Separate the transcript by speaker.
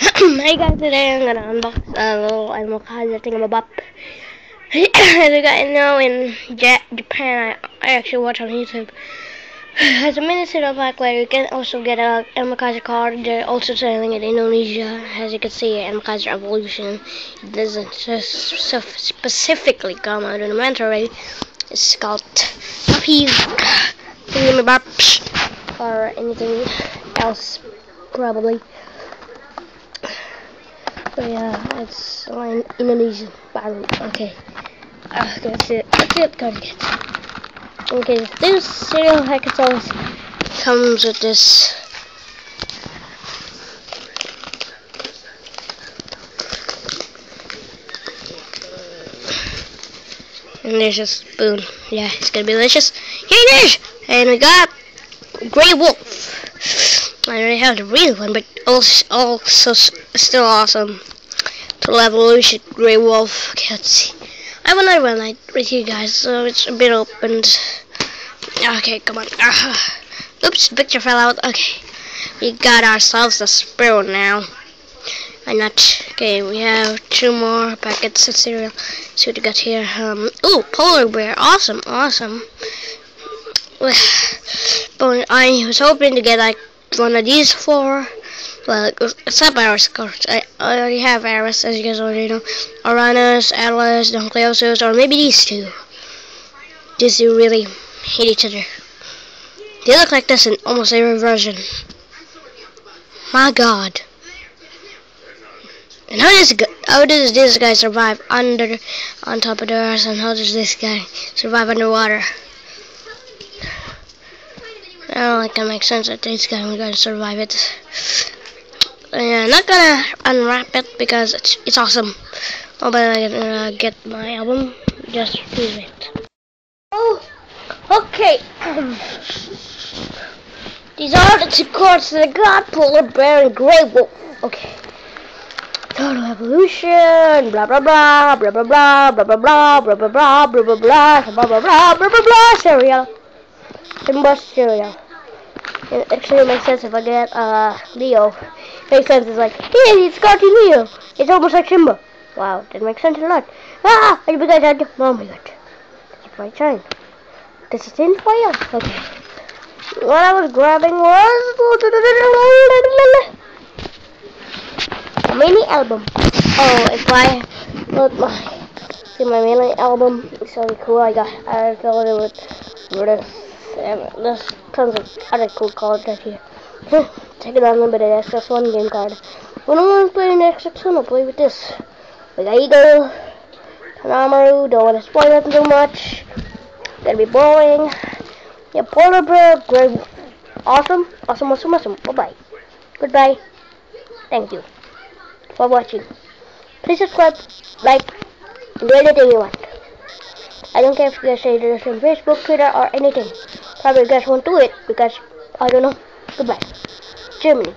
Speaker 1: hey guys, today I'm gonna unbox a little Animal Kaiser thingamabop. As you guys know, in Japan, I, I actually watch on YouTube. As a Minister of Black you can also get a Animal Kaiser card. They're also selling it in Indonesia. As you can see, Animal Kaiser Evolution. Doesn't just specifically come out in the. It's called Puppies Thingamabops or anything else, probably. So yeah, it's an Indonesian bottle. Okay. Uh, that's it. That's it, gotta. Okay, this package always comes with this. And there's a spoon. Yeah, it's gonna be delicious. Here it is! And we got Grey Wolf. I already have the real one, but also, also still awesome. Total Evolution, Grey Wolf. Okay, let's see. I have another one like right here, guys. So it's a bit opened. Okay, come on. Uh, oops, picture fell out. Okay, we got ourselves a sparrow now. I not. Okay, we have two more packets of cereal. Let's see what we got here. Um, ooh, polar bear. Awesome, awesome. But I was hoping to get like one of these four. Well, it's not Iris, of course. I, already have Iris, as you guys already know. Uranus, Atlas, Nucleosis, or maybe these two. These two really hate each other. They look like this in almost every version. My god. And how does how does this guy survive under on top of the earth and how does this guy survive underwater? I don't think that makes sense that this guy going to survive it. Yeah, I'm not gonna unwrap it because it's it's awesome. Oh, but I'm gonna get my album. Just please wait. Oh, okay. These are the two cards that I got: Polar Bear and Grey Wolf. Okay. Total Evolution. Blah blah blah. Blah blah blah. Blah blah blah. Blah blah blah. Blah blah blah. Blah blah blah. Blah blah blah. Cereal. Simba cereal. It actually makes sense if I get uh Leo makes sense. It's like, hey, it's Cartoon Leo. It's almost like Simba. Wow, that makes sense a lot. Ah, I because I oh my god. Keep my. This is in fire. Okay. What I was grabbing was a mini album. Oh, if I look my see my mini album, it's really cool. I got I filled it with British there's tons of other cool cards right here. Take it unlimited XX1 game card. When I want to play an XX1, I'll play with this. We got Eagle, Kanamaru, don't want to spoil it too much. Gonna be boring. Yeah, Bear, great. Awesome, awesome, awesome, awesome. Bye-bye. Goodbye. Thank you for watching. Please subscribe, like, do anything you want. I don't care if you guys say this on Facebook, Twitter, or anything. Probably you guys won't do it because, I don't know. Goodbye. Germany.